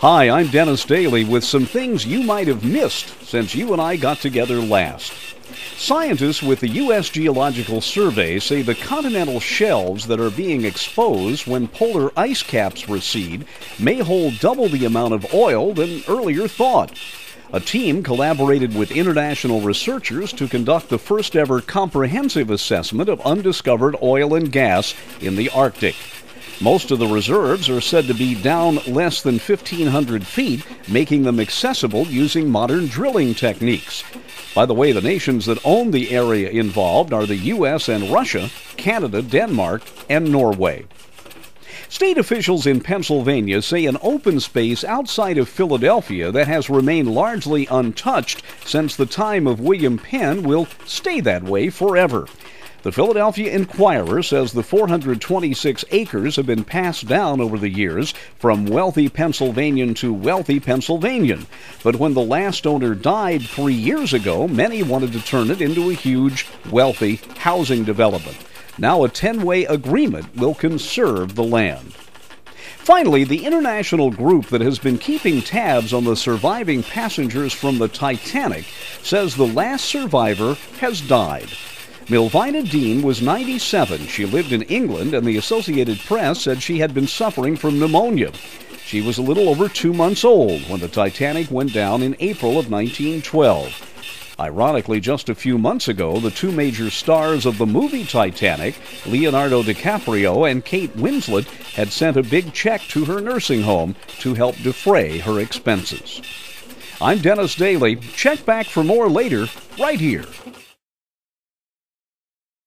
Hi, I'm Dennis Daily with some things you might have missed since you and I got together last. Scientists with the U.S. Geological Survey say the continental shelves that are being exposed when polar ice caps recede may hold double the amount of oil than earlier thought. A team collaborated with international researchers to conduct the first ever comprehensive assessment of undiscovered oil and gas in the Arctic. Most of the reserves are said to be down less than 1,500 feet, making them accessible using modern drilling techniques. By the way, the nations that own the area involved are the U.S. and Russia, Canada, Denmark, and Norway. State officials in Pennsylvania say an open space outside of Philadelphia that has remained largely untouched since the time of William Penn will stay that way forever. The Philadelphia Inquirer says the 426 acres have been passed down over the years from wealthy Pennsylvanian to wealthy Pennsylvanian. But when the last owner died three years ago, many wanted to turn it into a huge, wealthy housing development. Now a 10 way agreement will conserve the land. Finally, the international group that has been keeping tabs on the surviving passengers from the Titanic says the last survivor has died. Millvina Dean was 97. She lived in England, and the Associated Press said she had been suffering from pneumonia. She was a little over two months old when the Titanic went down in April of 1912. Ironically, just a few months ago, the two major stars of the movie Titanic, Leonardo DiCaprio and Kate Winslet, had sent a big check to her nursing home to help defray her expenses. I'm Dennis Daily. Check back for more later, right here.